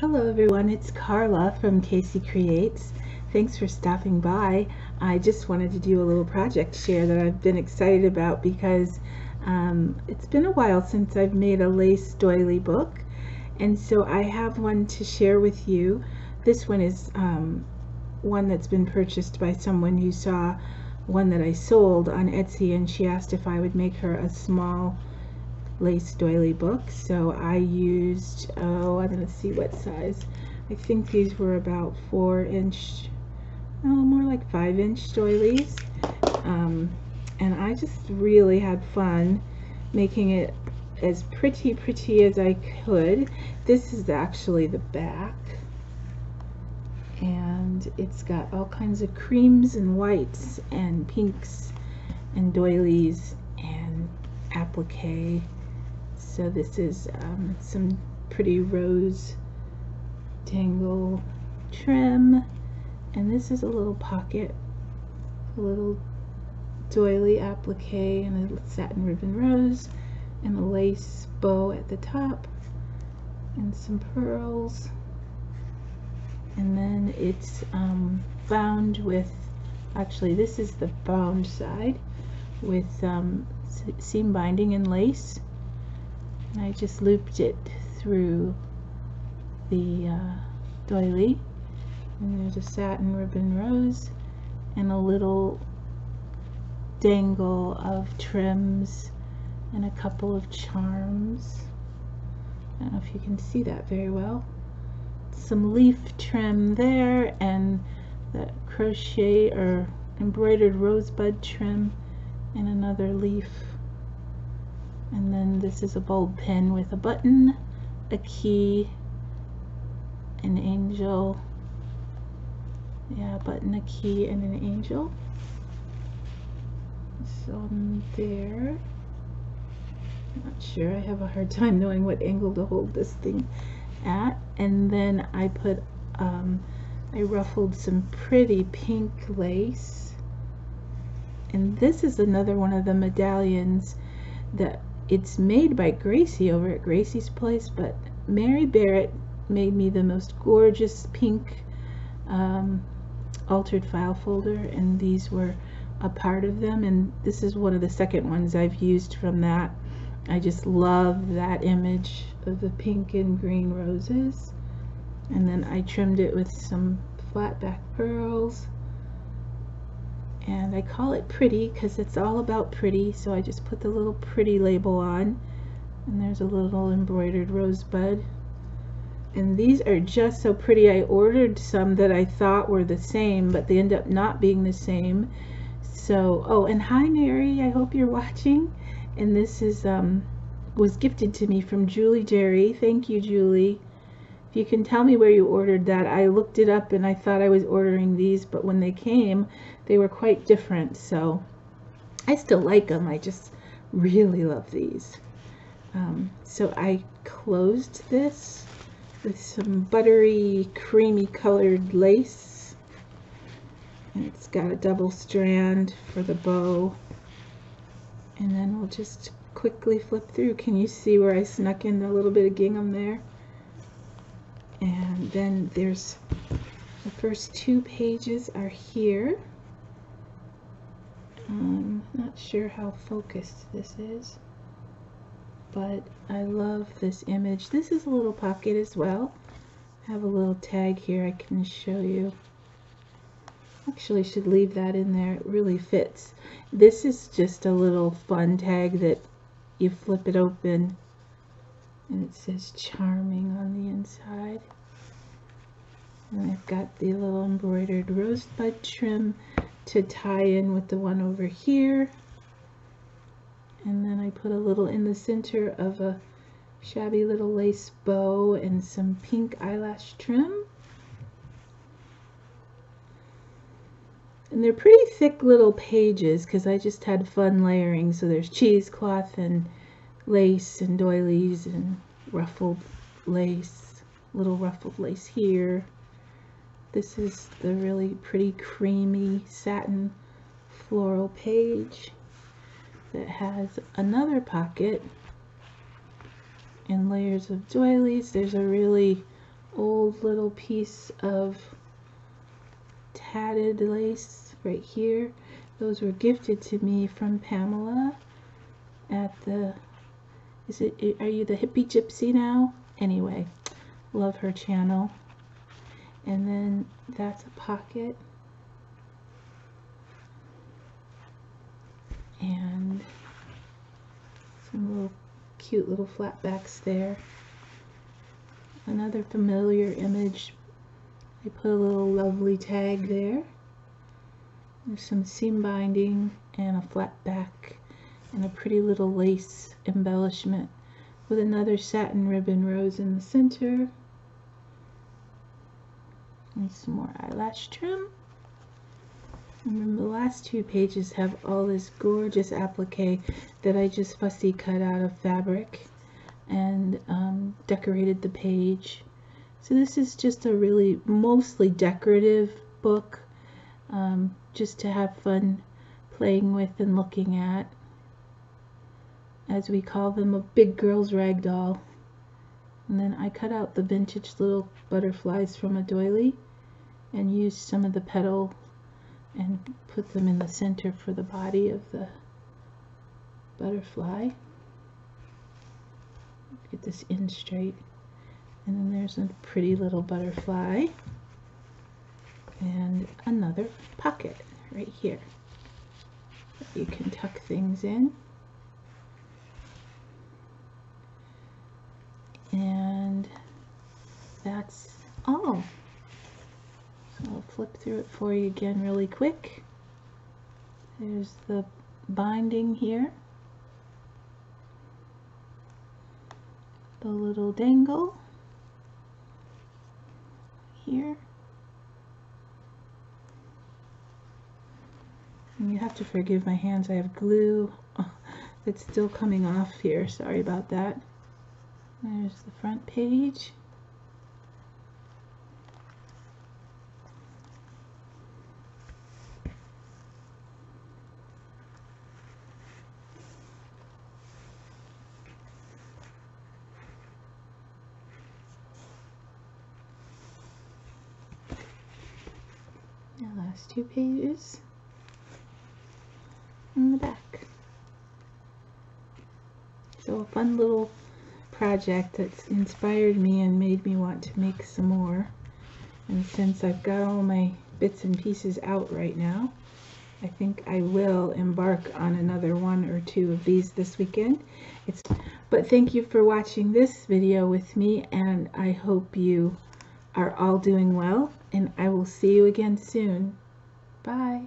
Hello everyone, it's Carla from KC Creates. Thanks for stopping by. I just wanted to do a little project share that I've been excited about because um, it's been a while since I've made a lace doily book and so I have one to share with you. This one is um, one that's been purchased by someone who saw one that I sold on Etsy and she asked if I would make her a small lace doily book. So I used, oh, I'm going to see what size. I think these were about four inch, oh, more like five inch doilies. Um, and I just really had fun making it as pretty pretty as I could. This is actually the back and it's got all kinds of creams and whites and pinks and doilies and applique so this is um, some pretty rose tangle trim. And this is a little pocket a little doily applique and a satin ribbon rose and a lace bow at the top and some pearls. And then it's um, bound with actually this is the bound side with um, seam binding and lace I just looped it through the uh, doily and there's a satin ribbon rose and a little dangle of trims and a couple of charms. I don't know if you can see that very well. Some leaf trim there and that crochet or embroidered rosebud trim and another leaf and then this is a bulb pin with a button a key an angel. Yeah button a key and an angel. So there. I'm not sure. I have a hard time knowing what angle to hold this thing at. And then I put um, I ruffled some pretty pink lace. And this is another one of the medallions that it's made by Gracie over at Gracie's Place, but Mary Barrett made me the most gorgeous pink um, altered file folder, and these were a part of them, and this is one of the second ones I've used from that. I just love that image of the pink and green roses. And then I trimmed it with some flat back pearls and I call it pretty because it's all about pretty so I just put the little pretty label on. And there's a little embroidered rosebud. And these are just so pretty I ordered some that I thought were the same but they end up not being the same. So oh and hi Mary I hope you're watching. And this is um was gifted to me from Julie Jerry. Thank you Julie if you can tell me where you ordered that, I looked it up and I thought I was ordering these, but when they came, they were quite different. So I still like them. I just really love these. Um, so I closed this with some buttery, creamy colored lace. And it's got a double strand for the bow. And then we'll just quickly flip through. Can you see where I snuck in a little bit of gingham there? And then there's the first two pages are here. Um, not sure how focused this is but I love this image. This is a little pocket as well. I have a little tag here I can show you. Actually should leave that in there. It really fits. This is just a little fun tag that you flip it open and it says charming on the inside. And I've got the little embroidered rosebud trim to tie in with the one over here. And then I put a little in the center of a shabby little lace bow and some pink eyelash trim. And they're pretty thick little pages because I just had fun layering. So there's cheesecloth and lace and doilies and ruffled lace, little ruffled lace here. This is the really pretty creamy satin floral page that has another pocket and layers of doilies. There's a really old little piece of tatted lace right here. Those were gifted to me from Pamela at the, is it, are you the hippie gypsy now? Anyway, love her channel. And then that's a pocket. And some little cute little flatbacks there. Another familiar image. I put a little lovely tag there. There's some seam binding and a flat back and a pretty little lace embellishment with another satin ribbon rose in the center. And some more eyelash trim. And the last two pages have all this gorgeous applique that I just fussy cut out of fabric and um, decorated the page. So this is just a really mostly decorative book um, just to have fun playing with and looking at. As we call them, a big girl's rag doll. And then I cut out the vintage little butterflies from a doily and used some of the petal and put them in the center for the body of the butterfly. Get this in straight. And then there's a pretty little butterfly and another pocket right here. You can tuck things in. And that's all. So I'll flip through it for you again really quick. There's the binding here. The little dangle here. And you have to forgive my hands, I have glue that's still coming off here, sorry about that. There's the front page. The last two pages in the back. So a fun little project that's inspired me and made me want to make some more. And since I've got all my bits and pieces out right now, I think I will embark on another one or two of these this weekend. It's, but thank you for watching this video with me and I hope you are all doing well and I will see you again soon. Bye.